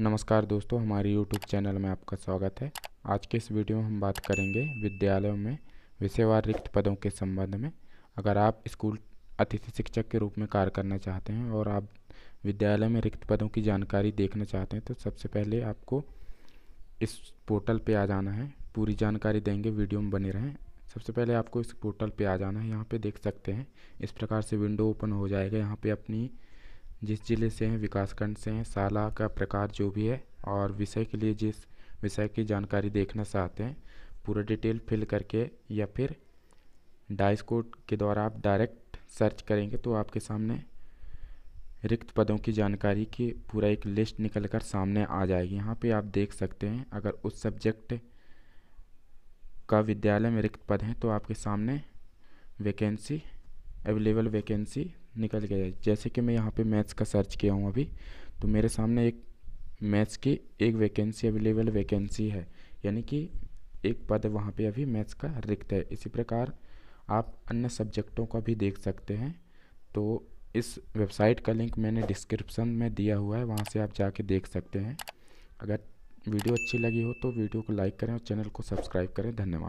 नमस्कार दोस्तों, हमारे यूट्यूब चैनल में आपका स्वागत है। आज के इस वीडियो में हम बात करेंगे विद्यालयों में विषयवार रिक्त पदों के संबंध में। अगर आप स्कूल अतिथि शिक्षक के रूप में कार्य करना चाहते हैं और आप विद्यालय में रिक्त पदों की जानकारी देखना चाहते हैं तो सबसे पहले आपको इस पोर्टल पे आ जाना है। पूरी जानकारी देंगे, वीडियो में बने रहें। सबसे पहले आपको इस पोर्टल पे आ जाना है। यहाँ पे देख सकते हैं। इस प्रकार से विंडो ओपन हो जाएगा। यहाँ पे अपनी जिस ज़िले से हैं, विकासखंड से हैं शाला का प्रकार जो भी है और विषय के लिए जिस विषय की जानकारी देखना चाहते हैं, पूरा डिटेल फिल करके या फिर डाइस कोड के द्वारा आप डायरेक्ट सर्च करेंगे तो आपके सामने रिक्त पदों की जानकारी की पूरा एक लिस्ट निकल कर सामने आ जाएगी। यहाँ पे आप देख सकते हैं, अगर उस सब्जेक्ट का विद्यालय में रिक्त पद हैं तो आपके सामने वैकेंसी, अवेलेबल वैकेंसी निकल गया जैसे कि मैं यहाँ पे मैथ्स का सर्च किया हूँ अभी तो मेरे सामने एक मैथ्स की एक वैकेंसी, अवेलेबल वैकेंसी है। यानी कि एक पद वहाँ पे अभी मैथ्स का रिक्त है। इसी प्रकार आप अन्य सब्जेक्टों का भी देख सकते हैं। तो इस वेबसाइट का लिंक मैंने डिस्क्रिप्सन में दिया हुआ है, वहाँ से आप जाके देख सकते हैं। अगर वीडियो अच्छी लगी हो तो वीडियो को लाइक करें और चैनल को सब्सक्राइब करें। धन्यवाद।